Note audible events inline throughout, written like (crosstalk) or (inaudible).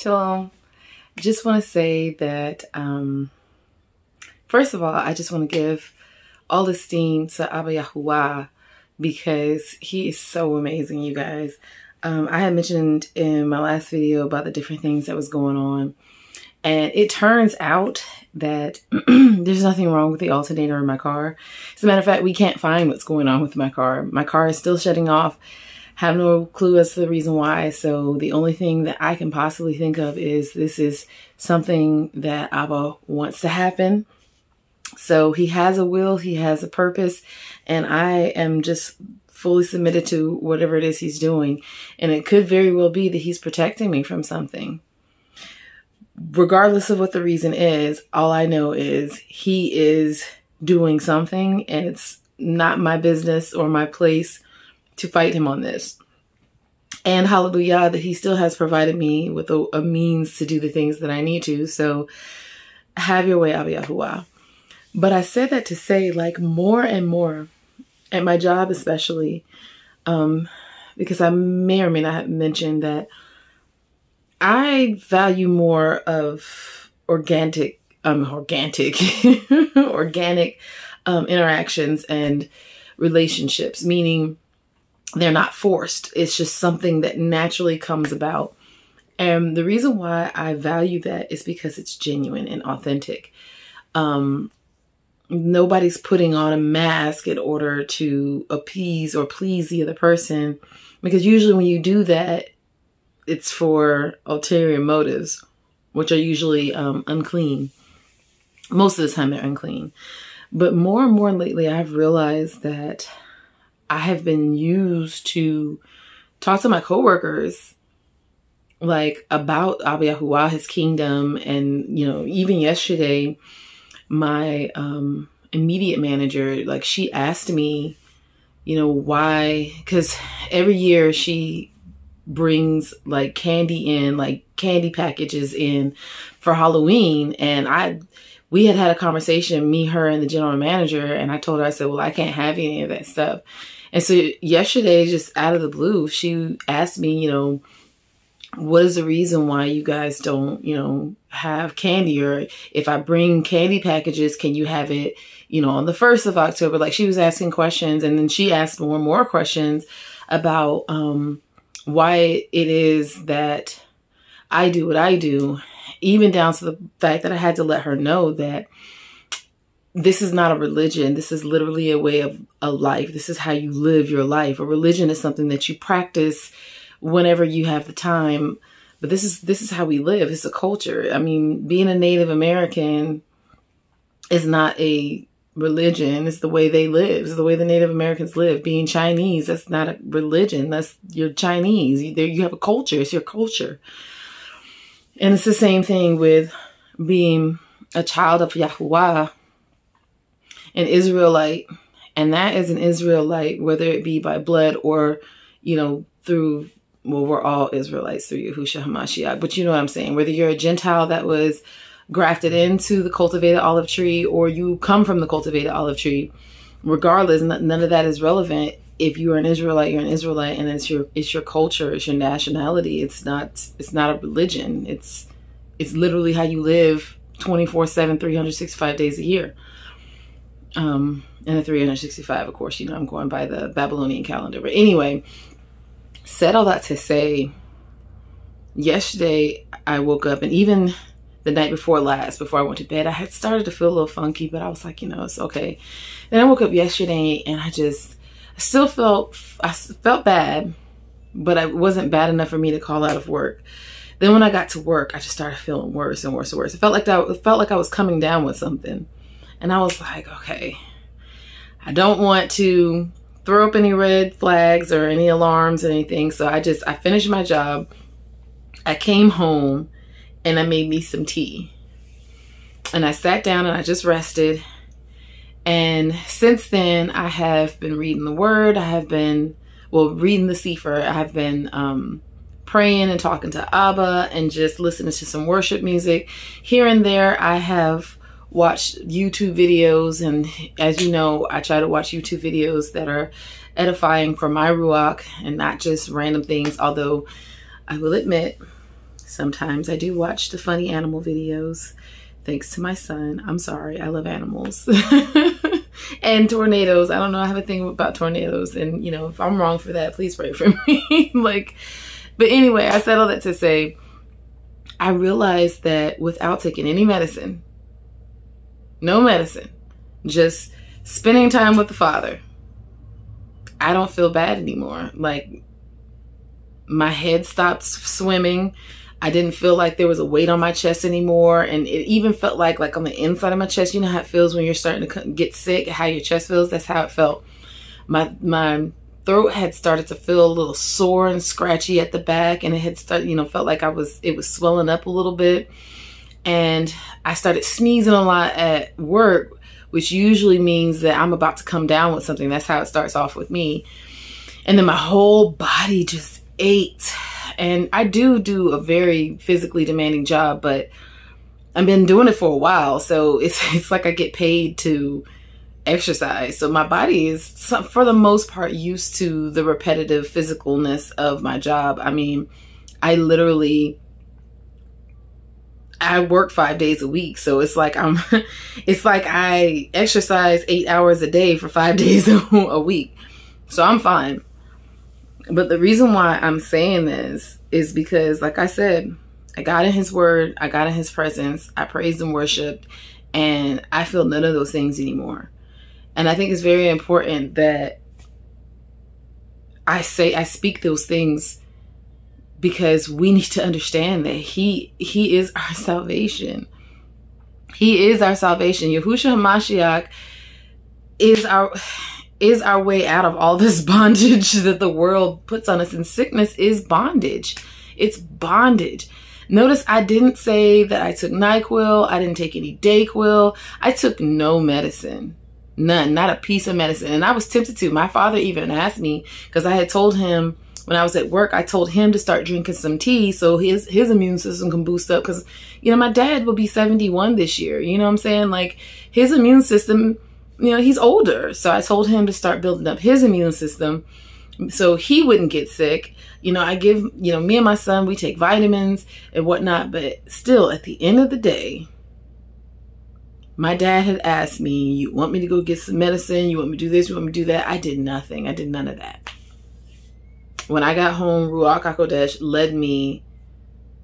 Shalom. Just want to say that, um, first of all, I just want to give all the esteem to Abba Yahuwah because he is so amazing, you guys. Um, I had mentioned in my last video about the different things that was going on. And it turns out that (clears throat) there's nothing wrong with the alternator in my car. As a matter of fact, we can't find what's going on with my car. My car is still shutting off have no clue as to the reason why. So the only thing that I can possibly think of is this is something that Abba wants to happen. So he has a will, he has a purpose, and I am just fully submitted to whatever it is he's doing. And it could very well be that he's protecting me from something. Regardless of what the reason is, all I know is he is doing something and it's not my business or my place to fight him on this. And hallelujah that he still has provided me with a, a means to do the things that I need to. So have your way, Abba Yahuwah. But I said that to say, like, more and more, at my job especially, um, because I may or may not have mentioned that I value more of organic, um, organic, (laughs) organic um, interactions and relationships, meaning they're not forced. It's just something that naturally comes about. And the reason why I value that is because it's genuine and authentic. Um, nobody's putting on a mask in order to appease or please the other person. Because usually when you do that, it's for ulterior motives, which are usually um, unclean. Most of the time, they're unclean. But more and more lately, I've realized that I have been used to talk to my coworkers like about Abba Yahuwah, his kingdom, and you know, even yesterday, my um, immediate manager, like she asked me, you know, why? Because every year she brings like candy in, like candy packages in for Halloween, and I we had had a conversation, me, her, and the general manager, and I told her, I said, well, I can't have any of that stuff. And so yesterday, just out of the blue, she asked me, you know, what is the reason why you guys don't, you know, have candy? Or if I bring candy packages, can you have it, you know, on the 1st of October? Like she was asking questions and then she asked more and more questions about um, why it is that I do what I do, even down to the fact that I had to let her know that this is not a religion. This is literally a way of a life. This is how you live your life. A religion is something that you practice whenever you have the time. But this is this is how we live. It's a culture. I mean, being a Native American is not a religion. It's the way they live. It's the way the Native Americans live. Being Chinese, that's not a religion. That's you're Chinese. You, you have a culture. It's your culture. And it's the same thing with being a child of Yahuwah an Israelite, and that is an Israelite, whether it be by blood or, you know, through, well, we're all Israelites through Yahushua HaMashiach, but you know what I'm saying? Whether you're a Gentile that was grafted into the cultivated olive tree or you come from the cultivated olive tree, regardless, none of that is relevant. If you are an Israelite, you're an Israelite, and it's your it's your culture, it's your nationality. It's not it's not a religion. It's it's literally how you live 24 7 365 days a year um, and the 365, of course, you know, I'm going by the Babylonian calendar. But anyway, said all that to say, yesterday I woke up and even the night before last, before I went to bed, I had started to feel a little funky, but I was like, you know, it's okay. Then I woke up yesterday and I just, still felt, I felt bad, but it wasn't bad enough for me to call out of work. Then when I got to work, I just started feeling worse and worse and worse. It felt like that, it felt like I was coming down with something. And I was like, okay, I don't want to throw up any red flags or any alarms or anything. So I just, I finished my job. I came home and I made me some tea. And I sat down and I just rested. And since then, I have been reading the word. I have been, well, reading the Sefer. I have been um, praying and talking to Abba and just listening to some worship music. Here and there, I have watched YouTube videos. And as you know, I try to watch YouTube videos that are edifying for my Ruach and not just random things. Although I will admit, Sometimes I do watch the funny animal videos. Thanks to my son. I'm sorry. I love animals. (laughs) and tornadoes. I don't know. I have a thing about tornadoes. And, you know, if I'm wrong for that, please pray for (laughs) me. like, but anyway, I said all that to say, I realized that without taking any medicine, no medicine, just spending time with the Father, I don't feel bad anymore. Like, my head stopped swimming. I didn't feel like there was a weight on my chest anymore. And it even felt like, like on the inside of my chest, you know how it feels when you're starting to get sick, how your chest feels? That's how it felt. My, my throat had started to feel a little sore and scratchy at the back. And it had started, you know, felt like I was, it was swelling up a little bit. And I started sneezing a lot at work, which usually means that I'm about to come down with something. That's how it starts off with me. And then my whole body just ached and I do do a very physically demanding job, but I've been doing it for a while. So it's, (laughs) it's like I get paid to exercise. So my body is, for the most part, used to the repetitive physicalness of my job. I mean, I literally, I work five days a week. So it's like I'm, (laughs) it's like I exercise eight hours a day for five (laughs) days a week. So I'm fine. But the reason why I'm saying this is because, like I said, I got in his word, I got in his presence, I praised and worshiped, and I feel none of those things anymore. And I think it's very important that I say, I speak those things because we need to understand that he, he is our salvation. He is our salvation. Yahushua HaMashiach is our, is our way out of all this (laughs) bondage that the world puts on us. And sickness is bondage. It's bondage. Notice I didn't say that I took NyQuil. I didn't take any Dayquil. I took no medicine. None. Not a piece of medicine. And I was tempted to. My father even asked me because I had told him when I was at work, I told him to start drinking some tea so his his immune system can boost up. Because, you know, my dad will be 71 this year. You know what I'm saying? Like his immune system you know, he's older. So I told him to start building up his immune system so he wouldn't get sick. You know, I give, you know, me and my son, we take vitamins and whatnot, but still at the end of the day, my dad had asked me, you want me to go get some medicine? You want me to do this? You want me to do that? I did nothing. I did none of that. When I got home, Ruach HaKodesh led me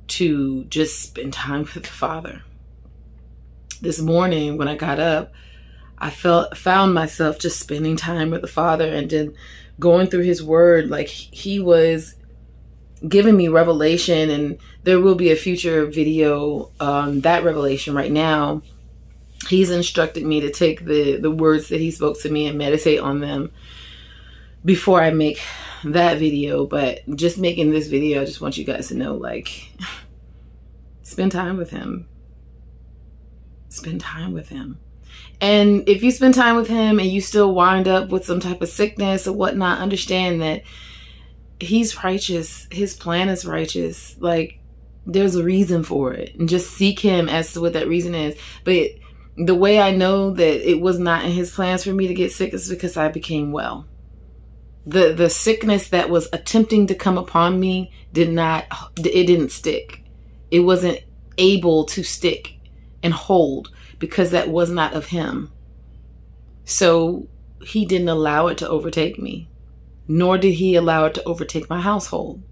to just spend time with the Father. This morning when I got up, I felt found myself just spending time with the Father and then going through His Word. Like He was giving me revelation, and there will be a future video on that revelation. Right now, He's instructed me to take the the words that He spoke to me and meditate on them before I make that video. But just making this video, I just want you guys to know, like, (laughs) spend time with Him. Spend time with Him and if you spend time with him and you still wind up with some type of sickness or whatnot, understand that he's righteous. His plan is righteous. Like there's a reason for it. And just seek him as to what that reason is. But the way I know that it was not in his plans for me to get sick is because I became well. The the sickness that was attempting to come upon me did not it didn't stick. It wasn't able to stick and hold because that was not of him. So he didn't allow it to overtake me, nor did he allow it to overtake my household.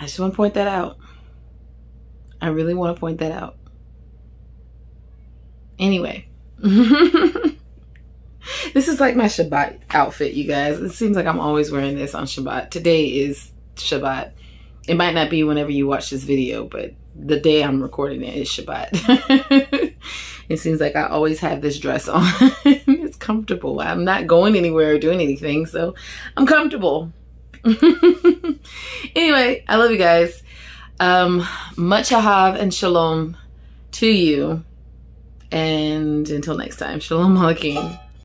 I just want to point that out. I really want to point that out. Anyway, (laughs) this is like my Shabbat outfit, you guys. It seems like I'm always wearing this on Shabbat. Today is Shabbat. It might not be whenever you watch this video, but the day I'm recording it is Shabbat. (laughs) it seems like I always have this dress on. (laughs) it's comfortable. I'm not going anywhere or doing anything, so I'm comfortable. (laughs) anyway, I love you guys. Um, much ahav and shalom to you. And until next time, shalom aleichem.